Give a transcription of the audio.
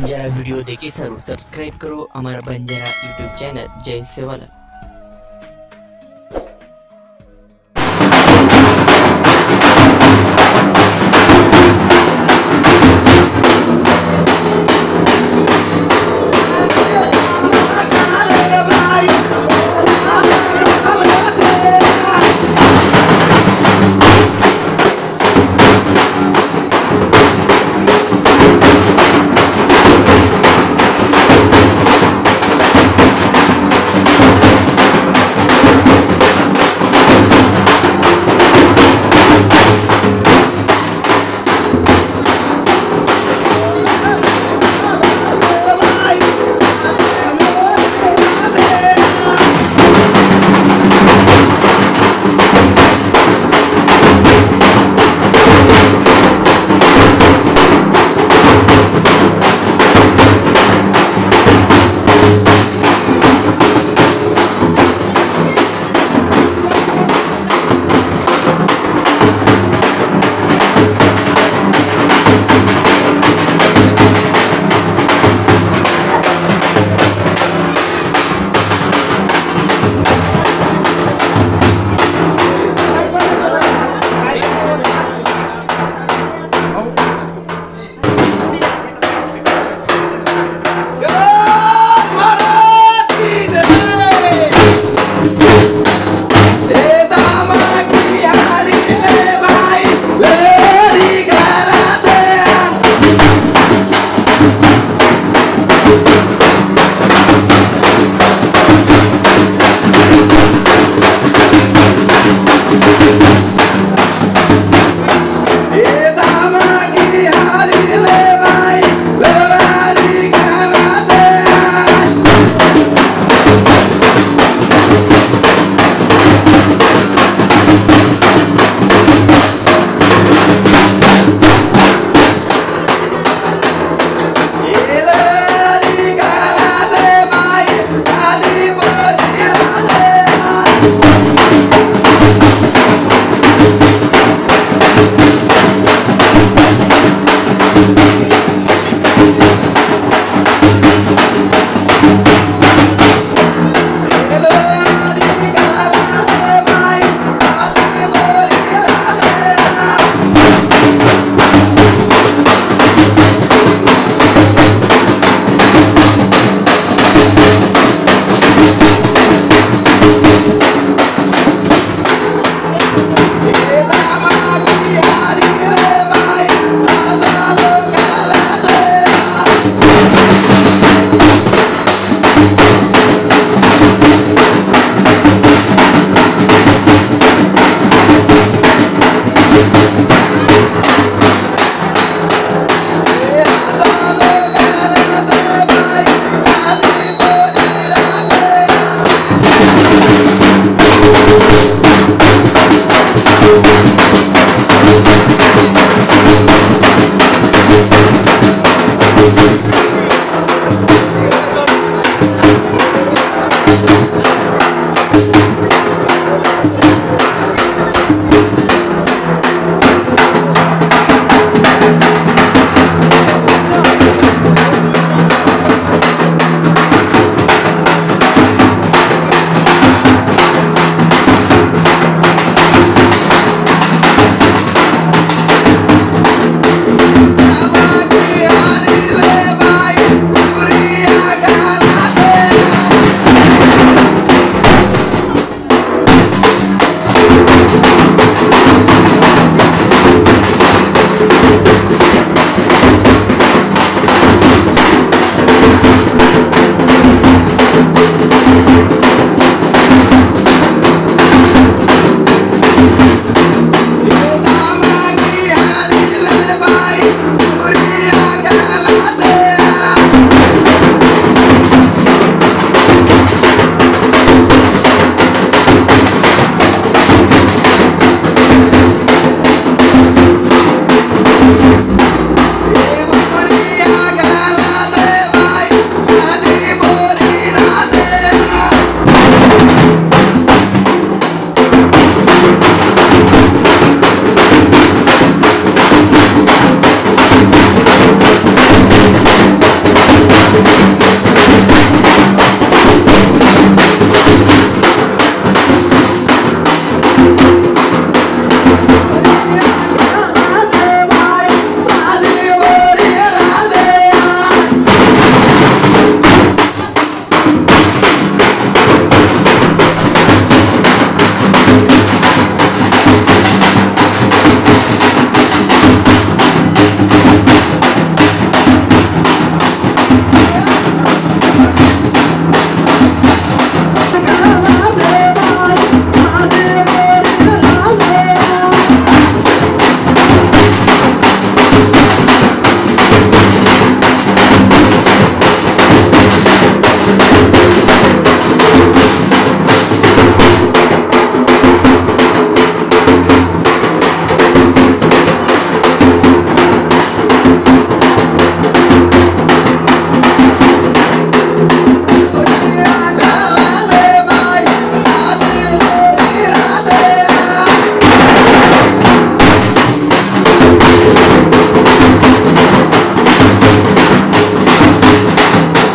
যারা ভিডিও দেখে સારું સબસ્ક્રાઇબ કરો અમારા બંજારા યુટ્યુબ ચેનલ જય સેવાલાલ